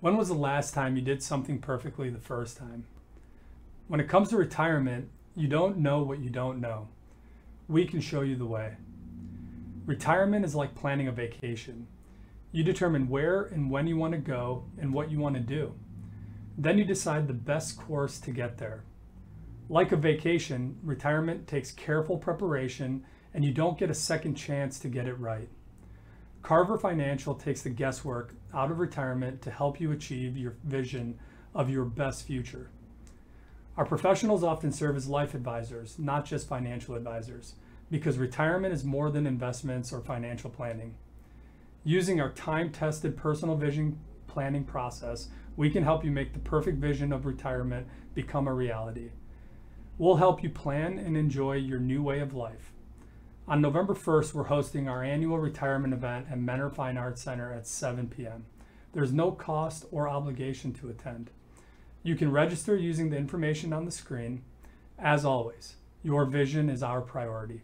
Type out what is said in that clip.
When was the last time you did something perfectly the first time? When it comes to retirement, you don't know what you don't know. We can show you the way. Retirement is like planning a vacation. You determine where and when you want to go and what you want to do. Then you decide the best course to get there. Like a vacation, retirement takes careful preparation and you don't get a second chance to get it right. Carver Financial takes the guesswork out of retirement to help you achieve your vision of your best future. Our professionals often serve as life advisors, not just financial advisors, because retirement is more than investments or financial planning. Using our time tested personal vision planning process, we can help you make the perfect vision of retirement become a reality. We'll help you plan and enjoy your new way of life. On November 1st, we're hosting our annual retirement event at Mentor Fine Arts Center at 7 p.m. There's no cost or obligation to attend. You can register using the information on the screen. As always, your vision is our priority.